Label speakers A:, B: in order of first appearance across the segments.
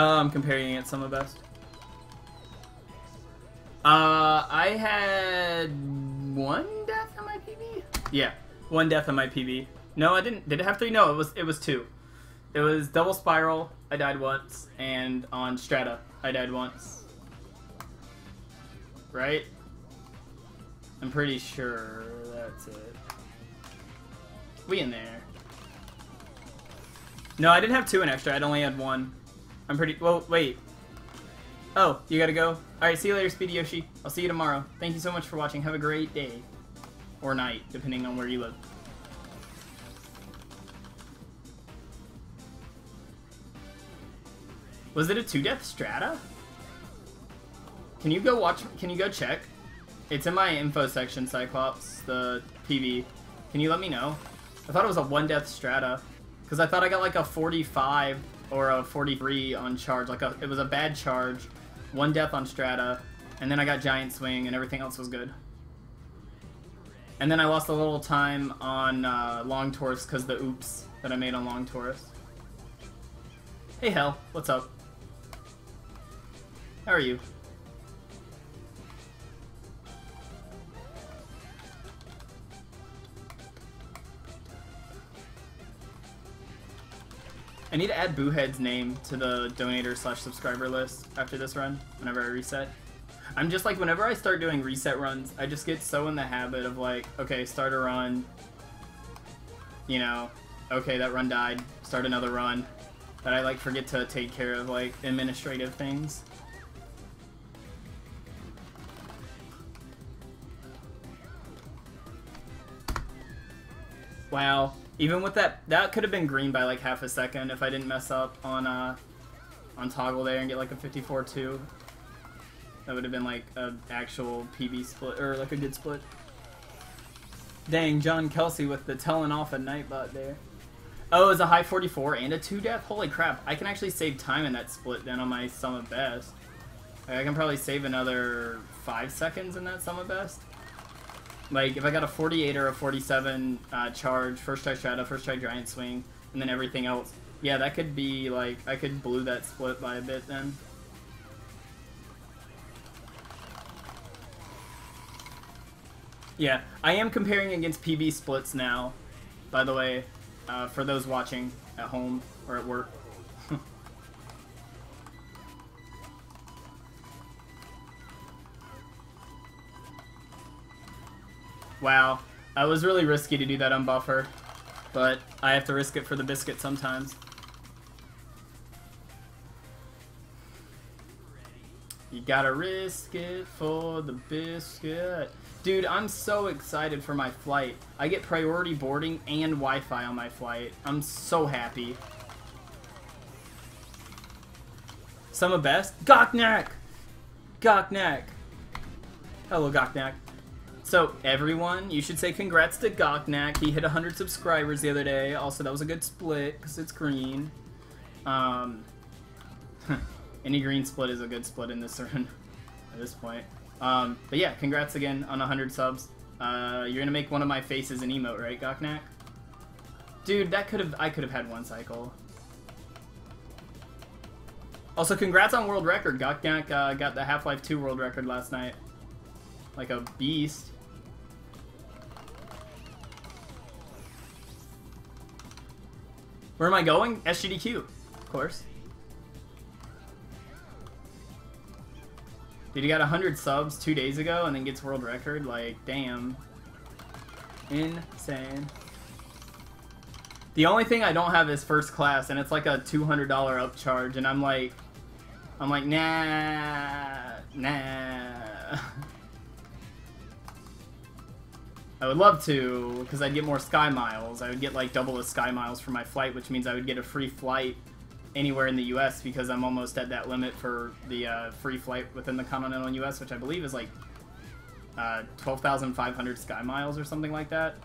A: I'm comparing against some of best. Uh, I had one death on my PB. Yeah, one death on my PB. No, I didn't. Did it have three? No, it was it was two. It was double spiral. I died once, and on strata, I died once. Right? I'm pretty sure that's it. We in there. No, I didn't have two in extra. I'd only had one. I'm pretty. Well, wait. Oh, you gotta go. All right, see you later, Speedy Yoshi. I'll see you tomorrow. Thank you so much for watching. Have a great day or night, depending on where you live. Was it a two death strata? Can you go watch? Can you go check? It's in my info section, Cyclops, the PB. Can you let me know? I thought it was a one death strata. Because I thought I got like a 45 or a 43 on charge. Like a, it was a bad charge, one death on strata, and then I got giant swing and everything else was good. And then I lost a little time on uh, long Torus because the oops that I made on long Torus. Hey Hell, what's up? How are you? I need to add Boohead's name to the donator slash subscriber list after this run, whenever I reset. I'm just like, whenever I start doing reset runs, I just get so in the habit of like, okay, start a run, you know, okay, that run died, start another run, that I like forget to take care of like administrative things. Wow. Even with that, that could have been green by like half a second if I didn't mess up on uh, on toggle there and get like a 54-2. That would have been like an actual PB split, or like a good split. Dang, John Kelsey with the telling off a Nightbot there. Oh, it's a high 44 and a 2 death? Holy crap, I can actually save time in that split then on my sum of best. I can probably save another 5 seconds in that sum of best. Like, if I got a 48 or a 47 uh, charge, first try Shadow, first try Giant Swing, and then everything else, yeah, that could be, like, I could blue that split by a bit then. Yeah, I am comparing against PB splits now, by the way, uh, for those watching at home or at work. Wow, uh, I was really risky to do that on buffer, but I have to risk it for the biscuit sometimes. You gotta risk it for the biscuit. Dude, I'm so excited for my flight. I get priority boarding and Wi-Fi on my flight. I'm so happy. Summer best? Gocnak! Gocnak! Hello, Gocnak. So, everyone, you should say congrats to Gocnak. He hit 100 subscribers the other day. Also, that was a good split, because it's green. Um, any green split is a good split in this run at this point. Um, but yeah, congrats again on 100 subs. Uh, you're gonna make one of my faces an emote, right, Gocnak? Dude, that could have I could have had one cycle. Also, congrats on world record. Gocnak uh, got the Half-Life 2 world record last night. Like a beast. Where am I going? SGDQ, of course. Dude, he got 100 subs two days ago and then gets world record. Like, damn. Insane. The only thing I don't have is first class, and it's like a $200 upcharge, and I'm like, I'm like, nah, nah. I would love to, because I'd get more Sky Miles. I would get like double the Sky Miles for my flight, which means I would get a free flight anywhere in the U.S. because I'm almost at that limit for the uh, free flight within the continental U.S., which I believe is like uh, 12,500 sky miles or something like that.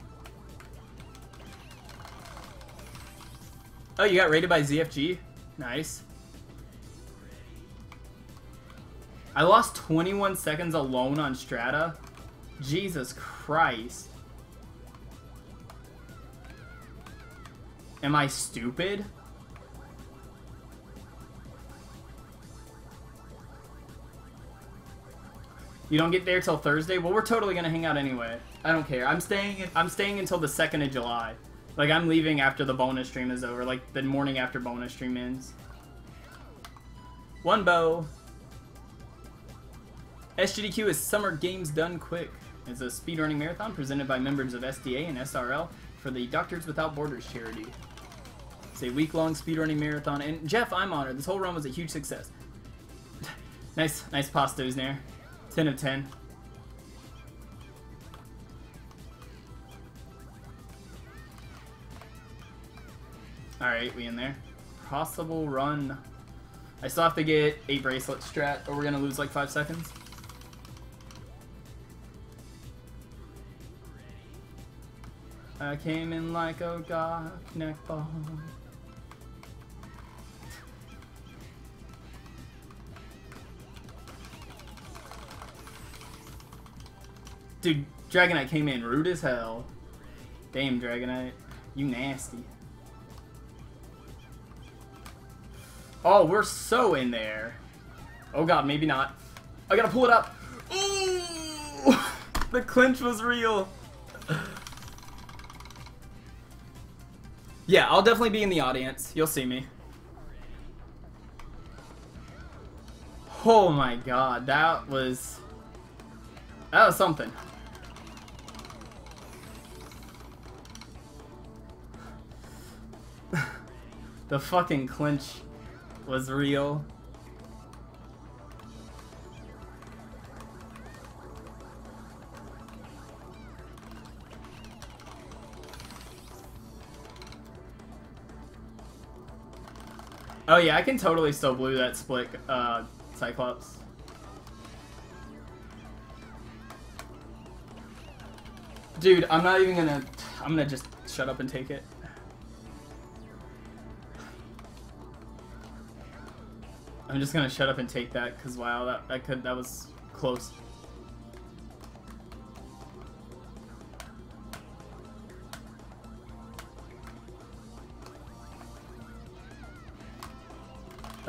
A: Oh, you got rated by ZFG? Nice. I lost 21 seconds alone on Strata. Jesus Christ. Am I stupid? You don't get there till Thursday? Well, we're totally gonna hang out anyway. I don't care. I'm staying. I'm staying until the second of July. Like I'm leaving after the bonus stream is over. Like the morning after bonus stream ends. One bow. SGDQ is summer games done quick. It's a speedrunning marathon presented by members of SDA and SRL for the Doctors Without Borders charity. It's a week-long speedrunning marathon, and Jeff, I'm honored. This whole run was a huge success. nice, nice pastos there. 10 of 10. Alright, we in there. Possible run. I still have to get 8 bracelet strat, or we're gonna lose like 5 seconds. I came in like a god neck bomb. Dude, Dragonite came in rude as hell. Damn, Dragonite. You nasty. Oh, we're so in there. Oh god, maybe not. I gotta pull it up. Ooh! the clinch was real. Yeah, I'll definitely be in the audience. You'll see me. Oh my god, that was... That was something. the fucking clinch was real. Oh yeah, I can totally still blue that split uh, Cyclops. Dude, I'm not even gonna... I'm gonna just shut up and take it. I'm just gonna shut up and take that, because wow, that, that could... That was close.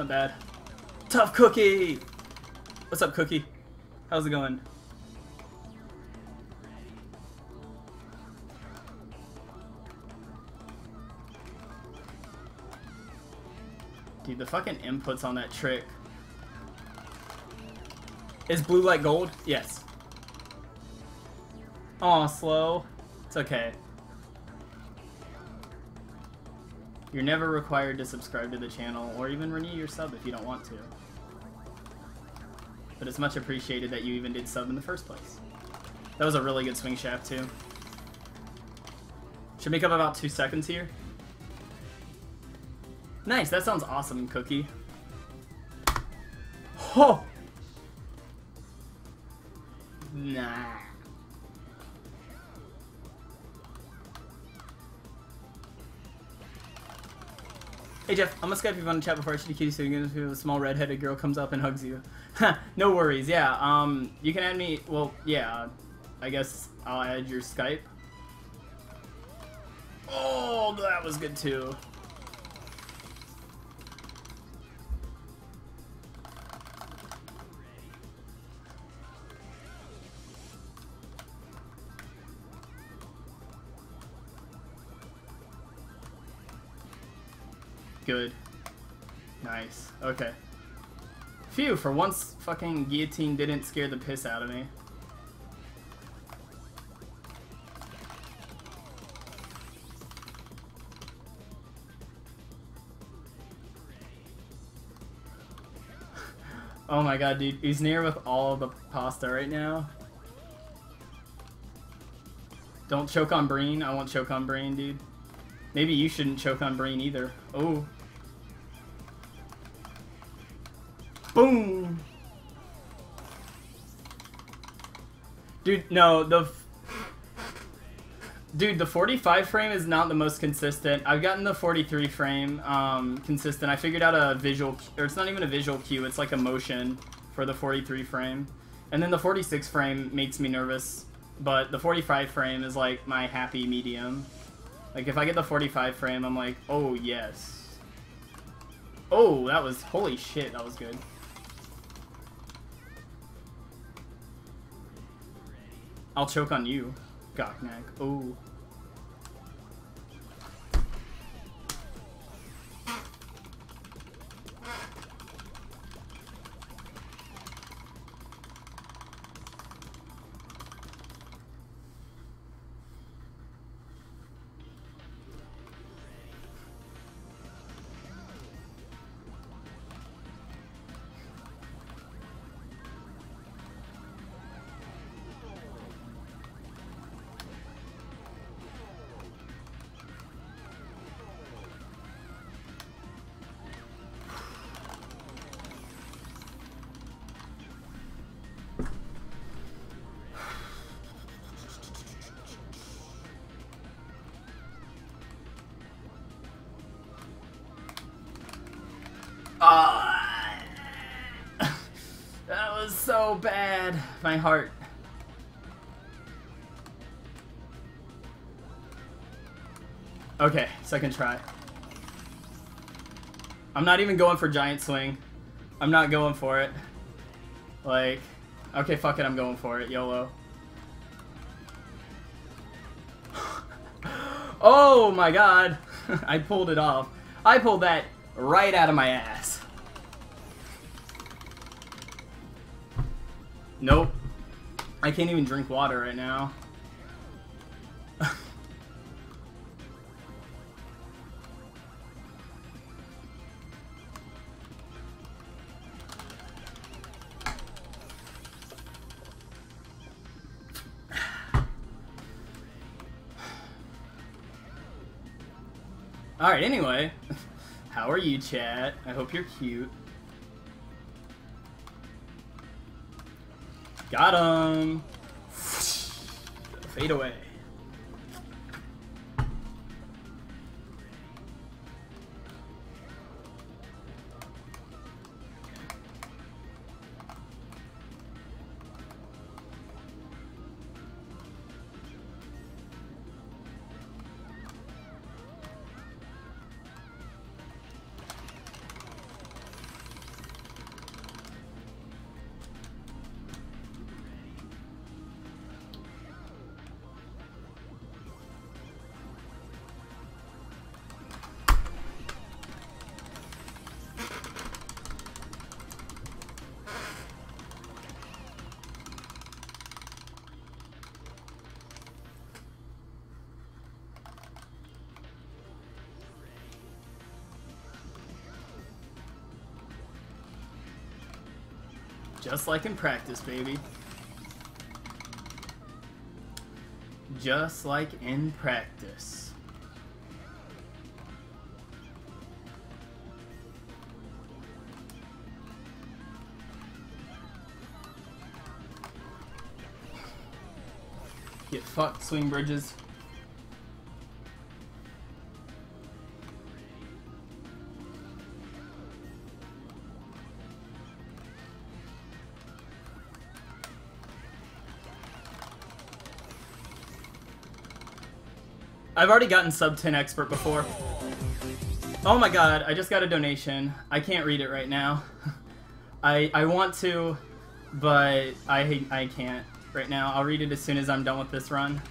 A: Not bad. Tough Cookie! What's up, Cookie? How's it going? Dude, the fucking inputs on that trick. Is blue like gold? Yes. Aw, slow. It's okay. You're never required to subscribe to the channel or even renew your sub if you don't want to. But it's much appreciated that you even did sub in the first place. That was a really good swing shaft too. Should make up about two seconds here. Nice, that sounds awesome, Cookie. Oh! Nah. Hey Jeff, I'm gonna Skype you on the chat before I shoot kitty so you can a small redheaded girl comes up and hugs you. no worries, yeah. Um, you can add me. Well, yeah. I guess I'll add your Skype. Oh, that was good too. Good. Nice. Okay. Phew, for once fucking guillotine didn't scare the piss out of me. oh my god, dude. He's near with all the pasta right now. Don't choke on Breen. I won't choke on Breen, dude. Maybe you shouldn't choke on Brain either. Oh. Boom! Dude, no, the... Dude, the 45 frame is not the most consistent. I've gotten the 43 frame um, consistent. I figured out a visual, or it's not even a visual cue, it's like a motion for the 43 frame. And then the 46 frame makes me nervous, but the 45 frame is like my happy medium. Like, if I get the 45 frame, I'm like, oh, yes. Oh, that was, holy shit, that was good. I'll choke on you, Gocnak. Oh. Bad. My heart. Okay, second try. I'm not even going for giant swing. I'm not going for it. Like, okay, fuck it, I'm going for it. YOLO. oh my god. I pulled it off. I pulled that right out of my ass. Nope. I can't even drink water right now. Alright, anyway. How are you, chat? I hope you're cute. Got him! Fade away. Just like in practice, baby. Just like in practice. Get fucked, swing bridges. I've already gotten sub 10 expert before. Oh my god, I just got a donation. I can't read it right now. I I want to, but I I can't right now. I'll read it as soon as I'm done with this run.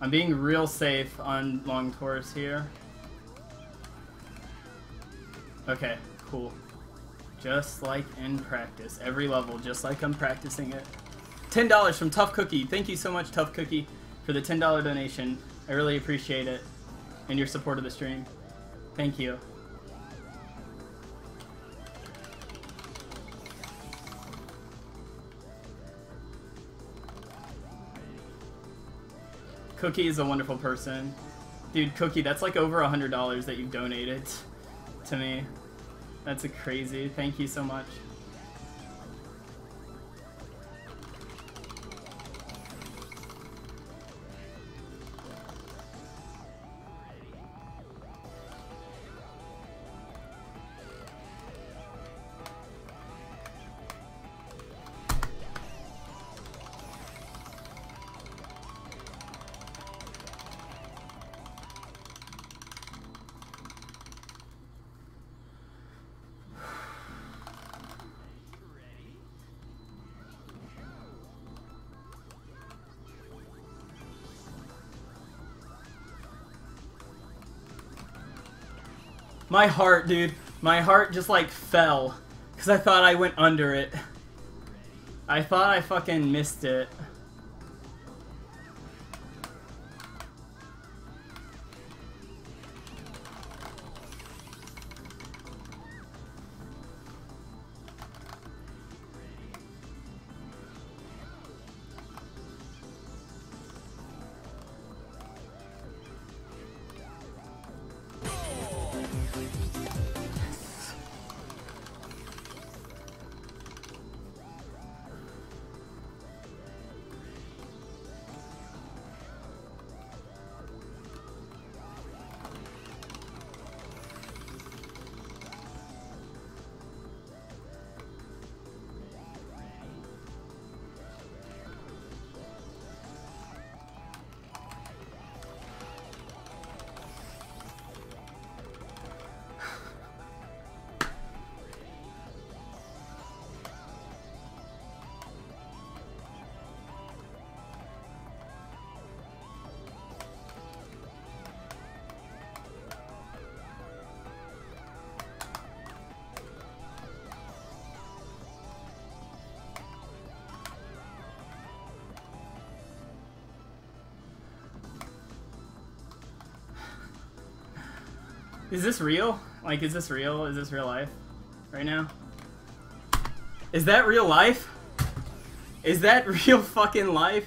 A: I'm being real safe on long Torus here. Okay, cool. Just like in practice. Every level, just like I'm practicing it. $10 from Tough Cookie. Thank you so much, Tough Cookie, for the $10 donation. I really appreciate it. And your support of the stream. Thank you. Cookie is a wonderful person. Dude, Cookie, that's like over a $100 that you've donated to me. That's a crazy. Thank you so much. My heart, dude. My heart just like fell. Because I thought I went under it. I thought I fucking missed it. Is this real? Like, is this real? Is this real life? Right now? Is that real life? Is that real fucking life?